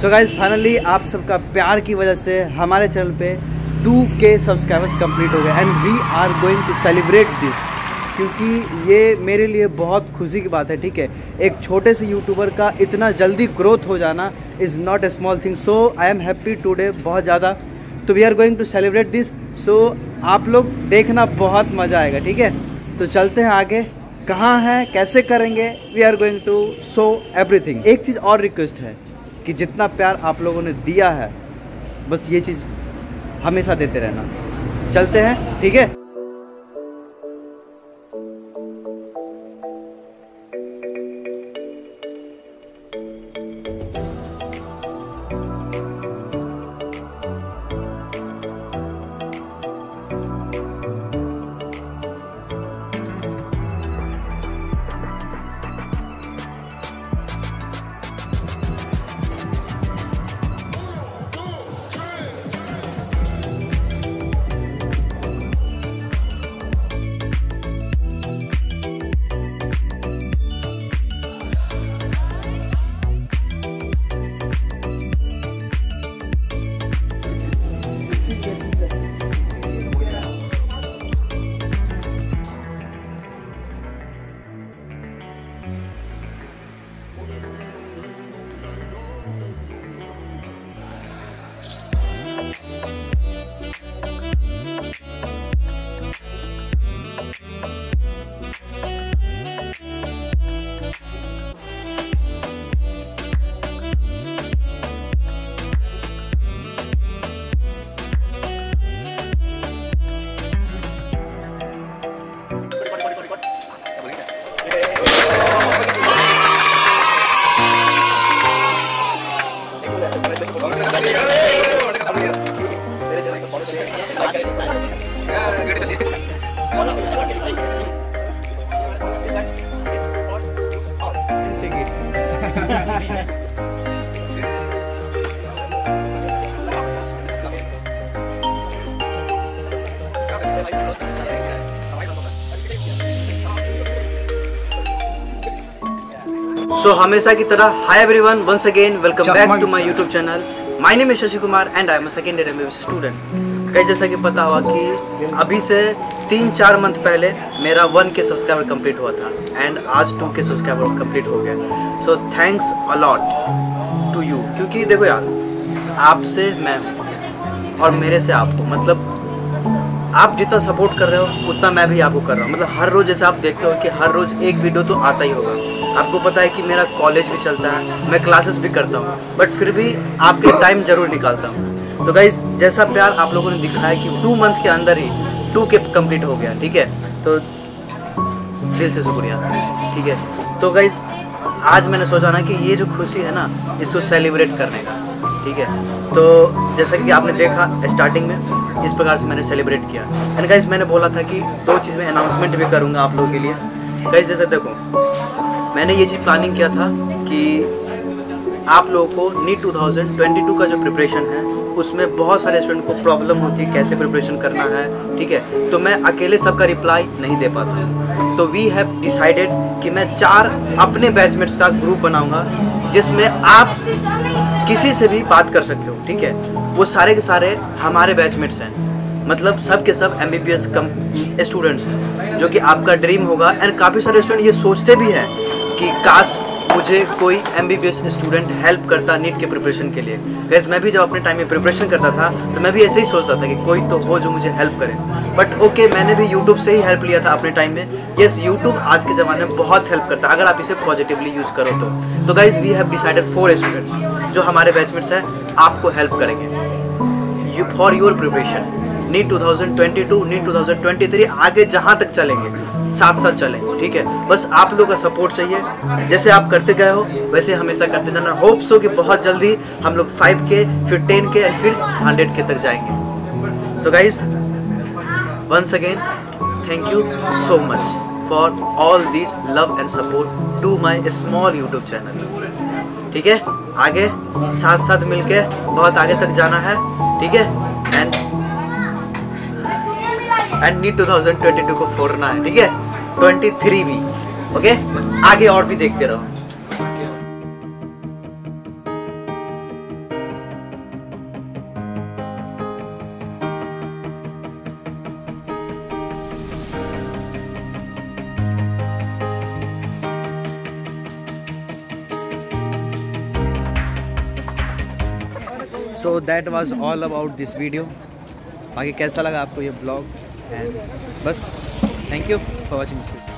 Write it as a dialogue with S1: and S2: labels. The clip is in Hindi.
S1: सो गाइज़ फाइनली आप सबका प्यार की वजह से हमारे चैनल पे 2k सब्सक्राइबर्स कंप्लीट हो गए and we are going to celebrate this क्योंकि ये मेरे लिए बहुत खुशी की बात है, ठीक है? एक छोटे से यूट्यूबर का इतना जल्दी ग्रोथ हो जाना is not a small thing so I am happy today बहुत ज़्यादा. तो we are going to celebrate this सो आप लोग देखना बहुत मज़ा आएगा, ठीक है? तो चलते हैं आगे. कहाँ हैं? कैसे करेंगे? We are going to show everything एक चीज़ और रिक्वेस्ट है. कि जितना प्यार आप लोगों ने दिया है, बस ये चीज़ हमेशा देते रहना। चलते हैं, ठीक है? सो हमेशा की तरह hi everyone once again welcome back to my YouTube channel my name is Shashi Kumar and I am a second year MBBS student कई जैसा कि पता हुआ कि अभी से तीन चार मंथ पहले मेरा वन के सब्सक्राइबर कंप्लीट हुआ था एंड आज टू के सब्सक्राइबर कंप्लीट हो गया। So thanks a lot to you क्योंकि देखो यार, आपसे मैं हूँ और मेरे से आपको मतलब आप जितना सपोर्ट कर रहे हो, उतना मैं भी आपको कर रहा हूँ। मतलब हर रोज़ जैसे आप देखते हो कि हर रोज़ एक वीडियो तो आता ही होगा। आपको पता है कि मेरा कॉलेज भी चलता है, मैं क्लासेस भी करता हूँ बट फिर भी आपके टाइम ज़रूर निकालता हूँ। तो गाइज़ जैसा प्यार आप लोगों ने दिखाया कि टू मंथ के अंदर ही टू के कंप्लीट हो गया, ठीक है? तो दिल से शुक्रिया, ठीक है? तो गाइज़ आज मैंने सोचा ना कि ये जो खुशी है ना, इसको सेलिब्रेट करने का, ठीक है? तो जैसा कि आपने देखा स्टार्टिंग में, इस प्रकार से मैंने सेलिब्रेट किया। एंड गाइज़ मैंने बोला था कि दो चीज़ में अनाउंसमेंट भी करूँगा आप लोगों के लिए। गाइज़ जैसे देखो, मैंने ये चीज़ प्लानिंग किया था कि आप लोगों को नीट 2022 का जो प्रिपरेशन है उसमें बहुत सारे स्टूडेंट को प्रॉब्लम होती है, कैसे प्रिपरेशन करना है, ठीक है? तो मैं अकेले सबका रिप्लाई नहीं दे पाता तो वी हैव डिसाइडेड कि मैं चार अपने बैचमेट्स का ग्रुप बनाऊँगा, जिसमें आप किसी से भी बात कर सकते हो, ठीक है? वो सारे के सारे हमारे बैचमेट्स हैं। मतलब सब के सब एम बी बी एस कम स्टूडेंट्स हैं, जो कि आपका ड्रीम होगा। एंड काफ़ी सारे स्टूडेंट ये सोचते भी हैं कि काश मुझे कोई M B B S student help करता नीट के प्रिपरेशन के लिए। गैस मैं भी जब अपने टाइम में प्रिपरेशन करता था तो मैं भी ऐसे ही सोचता था कि कोई तो हो जो मुझे हेल्प करे। बट ओके okay, मैंने भी यूट्यूब से ही हेल्प लिया था अपने टाइम में। यस यूट्यूब आज के ज़माने में बहुत हेल्प करता है अगर आप इसे पॉजिटिवली यूज़ करो तो। तो guys we have decided four students जो हमारे बैचमेट्स हैं आपको हेल्प करेंगे। For your preparation NEET 2022 NEET 2023 आगे जहाँ तक चलेंगे, साथ साथ चलेंगे, ठीक है? बस आप लोगों का सपोर्ट चाहिए। जैसे आप करते गए हो, वैसे हमेशा करते जाना। होप्स हो कि बहुत जल्दी हम लोग 5 के फिर 10 के एंड फिर 100 के तक जाएँगे। So guys once again thank you so much for all this love and support to my small YouTube channel ठीक है? आगे, साथ साथ मिलके बहुत आगे तक जाना है। ठीक है? एंड 2022 को फोड़ना है, ठीक है? 23 भी ओके आगे और भी देखते रहो। So that was all about this video बाकी कैसा लगा आपको ये ब्लॉग एंड बस thank you for watching this